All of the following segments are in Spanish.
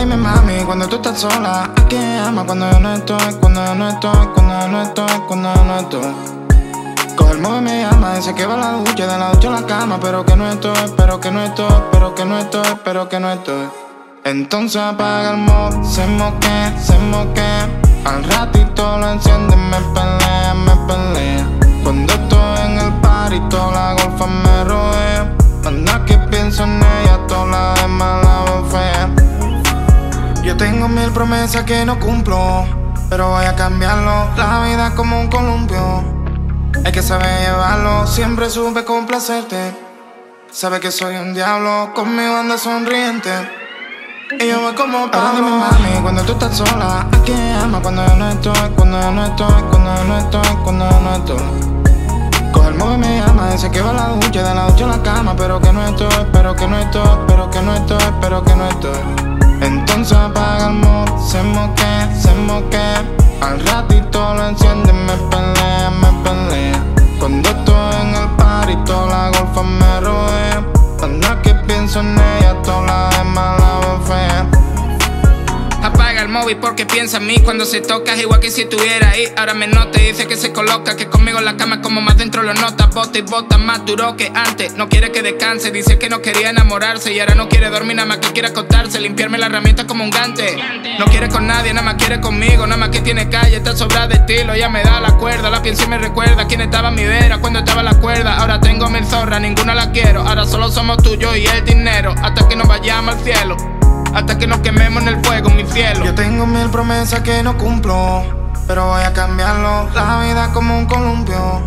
dime mami, cuando tú estás sola, ¿a quién ama cuando yo no estoy? Cuando yo no estoy, cuando yo no estoy, cuando yo no estoy. Coge el móvil me llama, dice que va la ducha, de la ducha a la cama, pero que no estoy, pero que no estoy, pero que no estoy, pero que no estoy. Entonces apaga el móvil, se moque, se moque. Al ratito lo enciende, me pelea, me pelea. Cuando estoy en el party, toda tengo mil promesas que no cumplo, pero voy a cambiarlo. La vida es como un columpio, hay que saber llevarlo. Siempre supe complacerte. Sabe que soy un diablo, conmigo anda sonriente. Y yo voy como dime mami, cuando tú estás sola, ¿a quién ama cuando yo no estoy? Cuando yo no estoy, cuando yo no estoy, cuando yo no estoy. Coge el móvil me llama, dice que va a la ducha, de la ducha a la cama, pero que no estoy, pero que no estoy, pero que no estoy, pero que no estoy. Entonces apaga el móvil, se moque, se moque. Al ratito lo enciende, me pelea, me pelea. Cuando estoy en el party, toda la golfa me rodea. Anda que pienso en ella, porque piensa en mí cuando se toca es igual que si estuviera ahí. Ahora me nota y dice que se coloca, que conmigo en la cama es como más dentro lo nota. Bota y bota más duro que antes. No quiere que descanse, dice que no quería enamorarse y ahora no quiere dormir, nada más que quiere acostarse, limpiarme la herramienta como un gante. No quiere con nadie, nada más quiere conmigo, nada más que tiene calle, está sobrada de estilo. Ya me da la cuerda, la pienso y me recuerda quién estaba a mi vera cuando estaba la cuerda. Ahora tengo mil zorras, ninguna la quiero. Ahora solo somos tú, y el dinero, hasta que nos vayamos al cielo. Hasta que nos quememos en el fuego, mi cielo. Yo tengo mil promesas que no cumplo, pero voy a cambiarlo. La vida es como un columpio,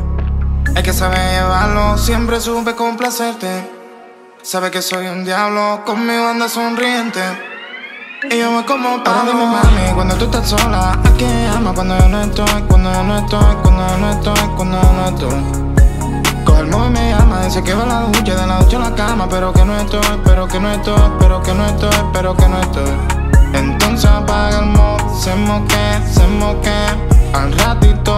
hay que saber llevarlo. Siempre supe complacerte. Sabe que soy un diablo, conmigo anda sonriente. Y yo voy como Ahora dime mami, cuando tú estás sola, ¿a quién ama cuando yo no estoy? Cuando yo no estoy, cuando yo no estoy, cuando yo no estoy. Coge el móvil me llama, dice que va a la ducha, de la ducha a la cama, pero que no estoy, pero que no estoy, pero que no estoy, pero que no estoy. Entonces apaga el móvil, se moque, se moque. Al ratito